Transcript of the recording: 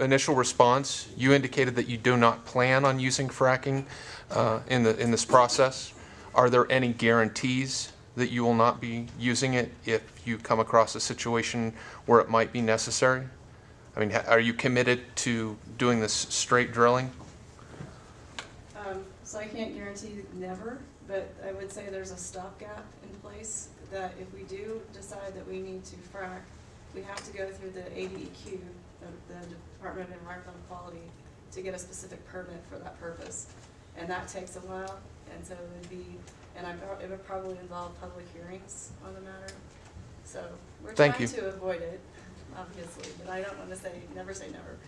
initial response, you indicated that you do not plan on using fracking uh, in the, in this process. Are there any guarantees that you will not be using it if you come across a situation where it might be necessary? I mean, are you committed to doing this straight drilling? Um, so I can't guarantee never, but I would say there's a stopgap in place that if we do decide that we need to frack, we have to go through the ADEQ, the, Department of Environmental Quality, to get a specific permit for that purpose. And that takes a while, and so it would be, and I, it would probably involve public hearings on the matter. So we're Thank trying you. to avoid it, obviously, but I don't wanna say, never say never.